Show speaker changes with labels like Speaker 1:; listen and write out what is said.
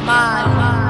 Speaker 1: Mind.